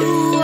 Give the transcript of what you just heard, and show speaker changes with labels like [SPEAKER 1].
[SPEAKER 1] tú.